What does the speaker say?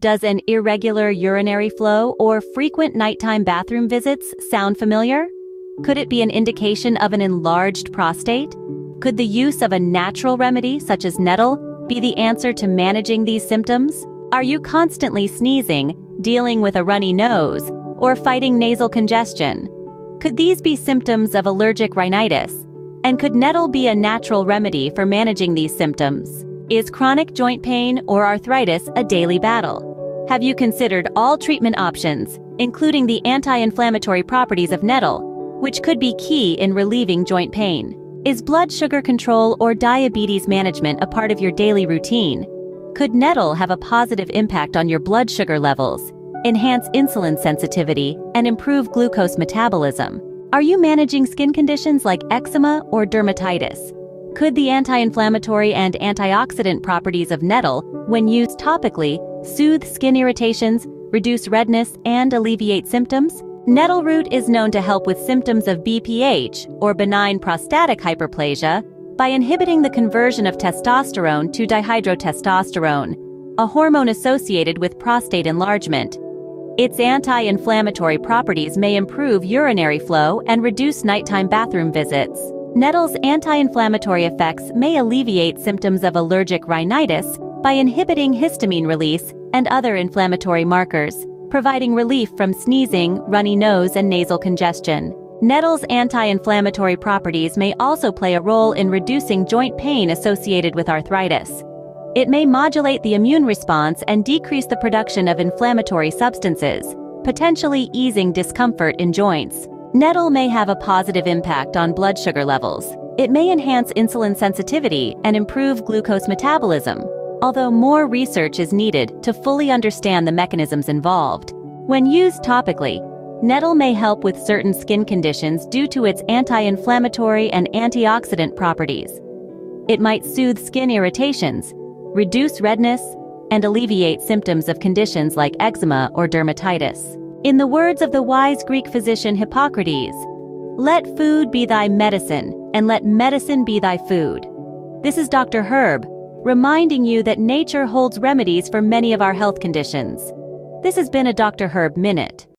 Does an irregular urinary flow or frequent nighttime bathroom visits sound familiar? Could it be an indication of an enlarged prostate? Could the use of a natural remedy such as nettle be the answer to managing these symptoms? Are you constantly sneezing, dealing with a runny nose, or fighting nasal congestion? Could these be symptoms of allergic rhinitis? And could nettle be a natural remedy for managing these symptoms? Is chronic joint pain or arthritis a daily battle? Have you considered all treatment options, including the anti-inflammatory properties of nettle, which could be key in relieving joint pain? Is blood sugar control or diabetes management a part of your daily routine? Could nettle have a positive impact on your blood sugar levels, enhance insulin sensitivity, and improve glucose metabolism? Are you managing skin conditions like eczema or dermatitis? Could the anti-inflammatory and antioxidant properties of nettle, when used topically, soothe skin irritations, reduce redness, and alleviate symptoms? Nettle root is known to help with symptoms of BPH, or benign prostatic hyperplasia, by inhibiting the conversion of testosterone to dihydrotestosterone, a hormone associated with prostate enlargement. Its anti-inflammatory properties may improve urinary flow and reduce nighttime bathroom visits. Nettle's anti-inflammatory effects may alleviate symptoms of allergic rhinitis by inhibiting histamine release and other inflammatory markers, providing relief from sneezing, runny nose, and nasal congestion. Nettle's anti-inflammatory properties may also play a role in reducing joint pain associated with arthritis. It may modulate the immune response and decrease the production of inflammatory substances, potentially easing discomfort in joints. Nettle may have a positive impact on blood sugar levels. It may enhance insulin sensitivity and improve glucose metabolism, although more research is needed to fully understand the mechanisms involved. When used topically, nettle may help with certain skin conditions due to its anti-inflammatory and antioxidant properties. It might soothe skin irritations, reduce redness, and alleviate symptoms of conditions like eczema or dermatitis. In the words of the wise Greek physician Hippocrates, let food be thy medicine, and let medicine be thy food. This is Dr. Herb, reminding you that nature holds remedies for many of our health conditions. This has been a Dr. Herb Minute.